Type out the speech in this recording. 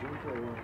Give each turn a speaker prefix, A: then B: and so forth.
A: comes into a room,